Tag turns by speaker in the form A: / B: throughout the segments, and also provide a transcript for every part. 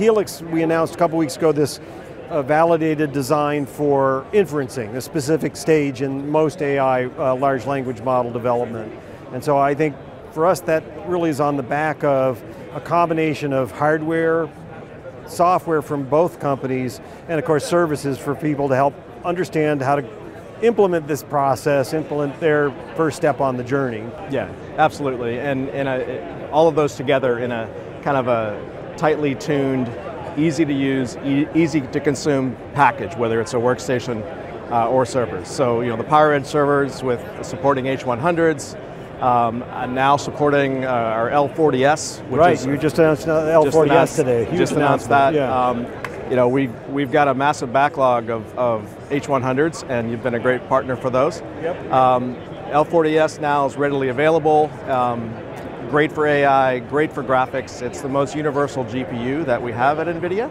A: Helix, we announced a couple weeks ago this uh, validated design for inferencing, a specific stage in most AI uh, large language model development. And so I think for us that really is on the back of a combination of hardware, software from both companies, and of course services for people to help understand how to implement this process, implement their first step on the journey.
B: Yeah, absolutely, and, and a, all of those together in a kind of a tightly tuned, easy to use, e easy to consume package, whether it's a workstation uh, or servers. So you know the PowerEdge servers with supporting H100s, um, now supporting uh, our L40S,
A: which right, is you just announced L40S just announced, today.
B: Huge just announced that. Yeah. Um, you know, we've, we've got a massive backlog of, of H100s, and you've been a great partner for those.
A: Yep.
B: Um, L40S now is readily available. Um, great for AI, great for graphics. It's the most universal GPU that we have at NVIDIA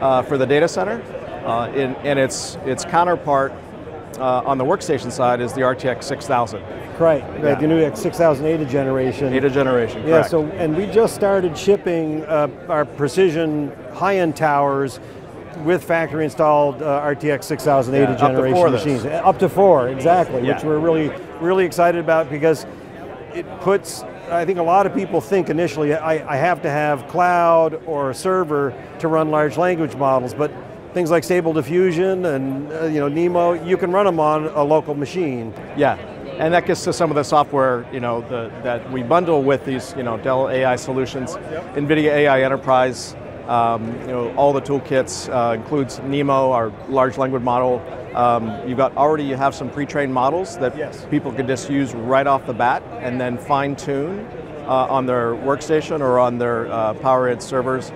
B: uh, for the data center. Uh, in, and its, its counterpart uh, on the workstation side is the RTX 6000.
A: Right, right. Yeah. The new 6000 Ada generation.
B: Ada generation,
A: Yeah, so, and we just started shipping uh, our precision high-end towers with factory installed uh, RTX 6000 Ada yeah, generation
B: up
A: machines. Up to four, exactly,
B: yeah.
A: which we're really, really excited about because it puts, I think a lot of people think initially, I, I have to have cloud or a server to run large language models, but things like Stable Diffusion and uh, you know NeMo, you can run them on a local machine.
B: Yeah, and that gets to some of the software you know the, that we bundle with these you know Dell AI solutions,
A: yep.
B: NVIDIA AI Enterprise. Um, you know all the toolkits uh, includes NeMo, our large language model. Um, you've got already you have some pre-trained models that
A: yes.
B: people can just use right off the bat and then fine tune uh, on their workstation or on their uh, PowerEdge servers